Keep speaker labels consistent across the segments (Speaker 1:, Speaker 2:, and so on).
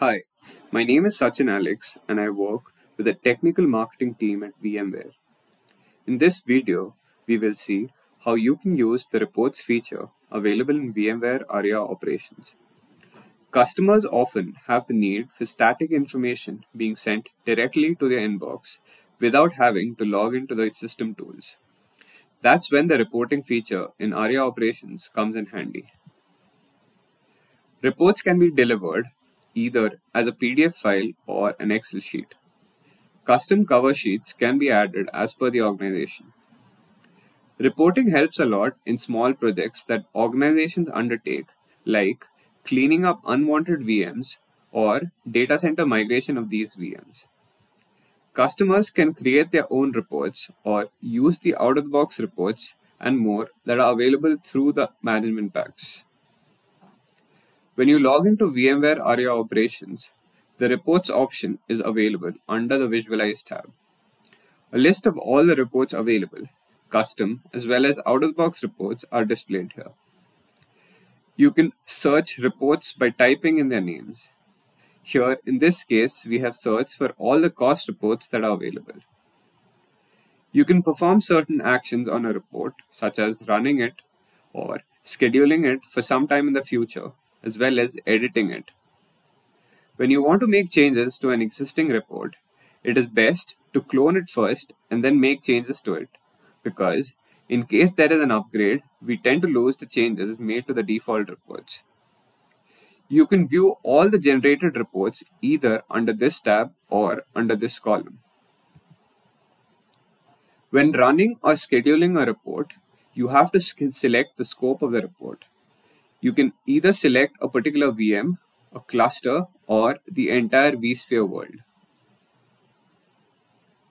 Speaker 1: Hi, my name is Sachin Alex and I work with the technical marketing team at VMware. In this video, we will see how you can use the reports feature available in VMware Aria operations. Customers often have the need for static information being sent directly to their inbox without having to log into the system tools. That's when the reporting feature in Aria operations comes in handy. Reports can be delivered either as a PDF file or an Excel sheet. Custom cover sheets can be added as per the organization. Reporting helps a lot in small projects that organizations undertake, like cleaning up unwanted VMs or data center migration of these VMs. Customers can create their own reports or use the out of the box reports and more that are available through the management packs. When you log into VMware Aria operations, the reports option is available under the Visualize tab. A list of all the reports available, custom as well as out-of-the-box reports are displayed here. You can search reports by typing in their names. Here, in this case, we have searched for all the cost reports that are available. You can perform certain actions on a report, such as running it or scheduling it for some time in the future as well as editing it. When you want to make changes to an existing report, it is best to clone it first and then make changes to it because in case there is an upgrade, we tend to lose the changes made to the default reports. You can view all the generated reports either under this tab or under this column. When running or scheduling a report, you have to select the scope of the report you can either select a particular VM, a cluster, or the entire vSphere world.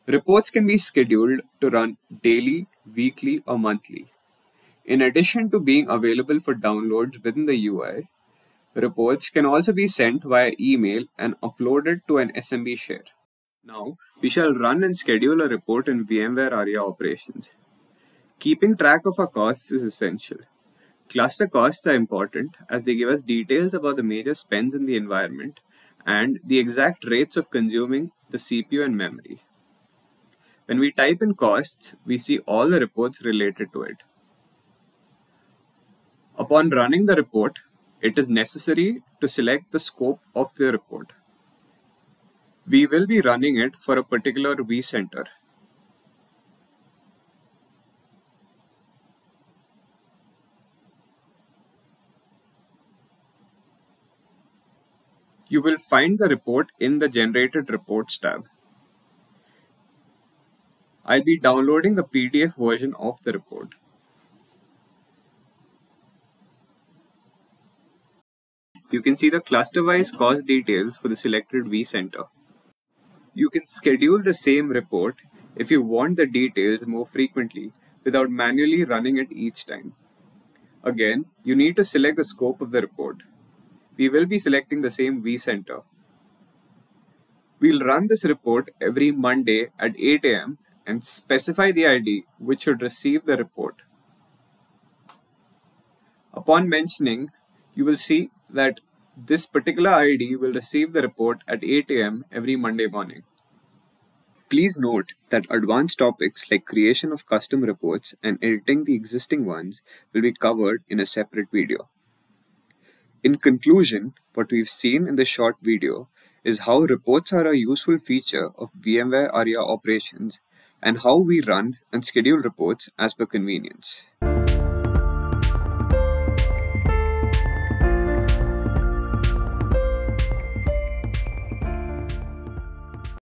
Speaker 1: Reports can be scheduled to run daily, weekly, or monthly. In addition to being available for downloads within the UI, reports can also be sent via email and uploaded to an SMB share. Now, we shall run and schedule a report in VMware Aria operations. Keeping track of our costs is essential. Cluster costs are important as they give us details about the major spends in the environment and the exact rates of consuming the CPU and memory. When we type in costs, we see all the reports related to it. Upon running the report, it is necessary to select the scope of the report. We will be running it for a particular vCenter You will find the report in the Generated Reports tab. I'll be downloading the PDF version of the report. You can see the cluster-wise cost details for the selected vCenter. You can schedule the same report if you want the details more frequently without manually running it each time. Again, you need to select the scope of the report we will be selecting the same vCenter. We'll run this report every Monday at 8 a.m. and specify the ID which should receive the report. Upon mentioning, you will see that this particular ID will receive the report at 8 a.m. every Monday morning. Please note that advanced topics like creation of custom reports and editing the existing ones will be covered in a separate video. In conclusion, what we've seen in this short video is how reports are a useful feature of VMware Aria operations and how we run and schedule reports as per convenience.